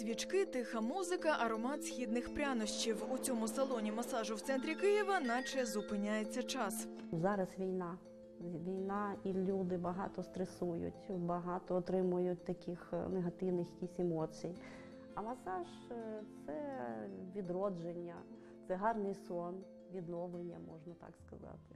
Свічки, тиха музика, аромат східних прянощів. У цьому салоні масажу в центрі Києва, наче зупиняється час. Зараз війна. Війна, і люди багато стресують, багато отримують таких е, негативних якісь емоцій. А масаж е, це відродження, це гарний сон, відновлення, можна так сказати.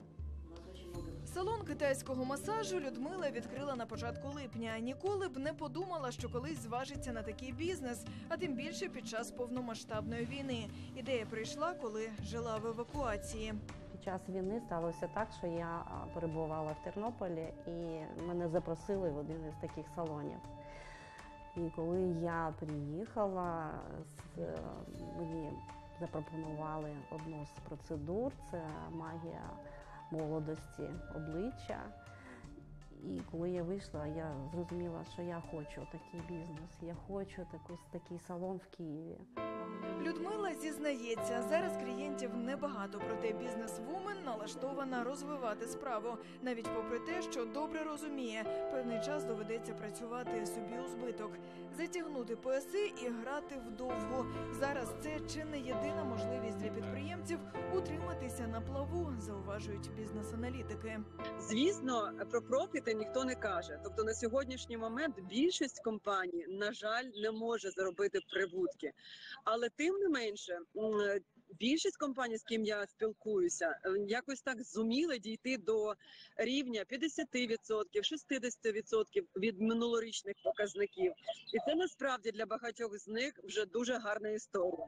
Салон китайського масажу Людмила відкрила на початку липня. Ніколи б не подумала, що колись зважиться на такий бізнес, а тим більше під час повномасштабної війни. Ідея прийшла, коли жила в евакуації. Під час війни сталося так, що я перебувала в Тернополі і мене запросили в один із таких салонів. І коли я приїхала, е, мені запропонували одну з процедур це магія молодості обличчя. І коли я вийшла, я зрозуміла, що я хочу такий бізнес, я хочу таку, такий салон в Києві. Людмила зізнається, зараз клієнтів небагато, проте бізнес-вумен налаштована розвивати справу, навіть попри те, що добре розуміє, певний час доведеться працювати собі у збиток, затягнути пояси і грати вдовго. Зараз це чи не єдина можливість для підприємців утриматися на плаву, зауважують бізнес-аналітики. Звісно, про профіти ніхто не каже. Тобто на сьогоднішній момент більшість компаній, на жаль, не може заробити прибутки. Але тим не менше, більшість компаній, з ким я спілкуюся, е, якось так зуміли дійти до рівня 50%, 60% від минулорічних показників. І це насправді для багатьох з них вже дуже гарна історія.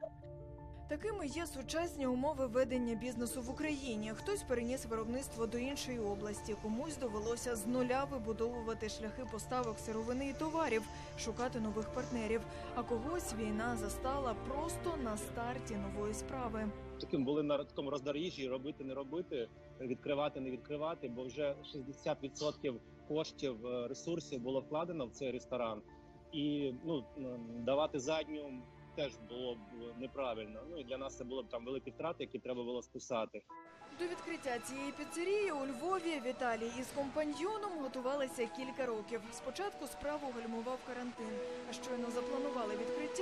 Такими є сучасні умови ведення бізнесу в Україні. Хтось переніс виробництво до іншої області, комусь довелося з нуля вибудовувати шляхи поставок сировини і товарів, шукати нових партнерів. А когось війна застала просто на старті нової справи. таким були на такому роздоріжжі робити, не робити, відкривати, не відкривати, бо вже 60% коштів е, ресурсів було вкладено в цей ресторан, і ну давати задню теж було б неправильно. Ну і для нас це було б там великі втрати, які треба було списати. До відкриття цієї піцерії у Львові Віталій із компаньйоном готувалися кілька років. Спочатку справу гальмував карантин. А щойно запланували відкриття,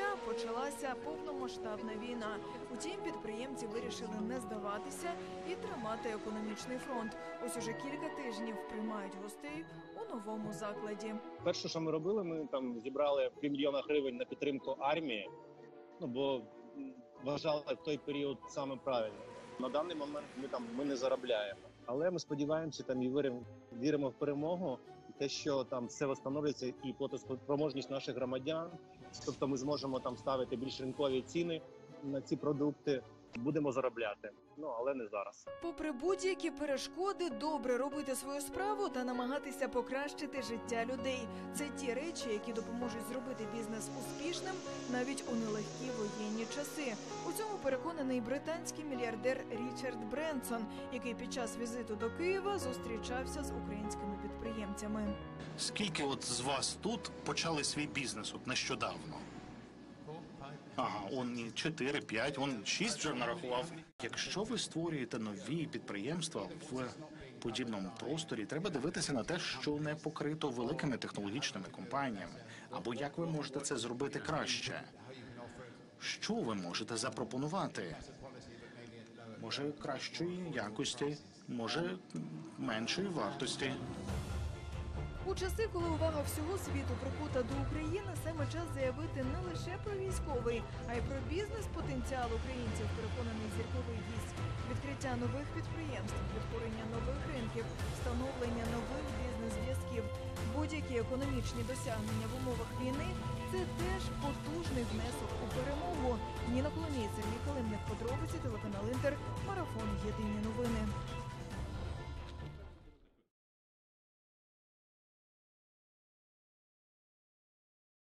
почалася повномасштабна війна. Утім, підприємці вирішили не здаватися і тримати економічний фронт. Ось уже кілька тижнів приймають гостей у новому закладі. Перше, що ми робили, ми там зібрали півмільйона гривень на підтримку армії. Ну бо вважали в той період саме правильно. На даний момент ми там ми не заробляємо, але ми сподіваємося там і віримо, віримо в перемогу. Те, що там все встановлюється, і платоспроможність наших громадян, тобто ми зможемо там ставити більш ринкові ціни на ці продукти. Будемо заробляти, ну але не зараз. Попри будь-які перешкоди, добре робити свою справу та намагатися покращити життя людей. Це ті речі, які допоможуть зробити бізнес успішним навіть у нелегкі воєнні часи. У цьому переконаний британський мільярдер Річард Бренсон, який під час візиту до Києва зустрічався з українськими підприємцями. Скільки от з вас тут почали свій бізнес от нещодавно? Ага, он ні 4, 5, он 6 вже нарахував. Якщо ви створюєте нові підприємства в подібному просторі, треба дивитися на те, що не покрито великими технологічними компаніями, або як ви можете це зробити краще. Що ви можете запропонувати? Може, кращої якості, може меншої вартості. Часи, коли увага всього світу прикута до України, саме час заявити не лише про військовий, а й про бізнес-потенціал українців, переконаний зірковий гість, відкриття нових підприємств, відтворення нових ринків, встановлення нових бізнес-зв'язків. Будь-які економічні досягнення в умовах війни це теж потужний внесок у перемогу. Ніна Коломійця, Сергій Калинник, подробиці телеканал Інтер, марафон Єдині новини.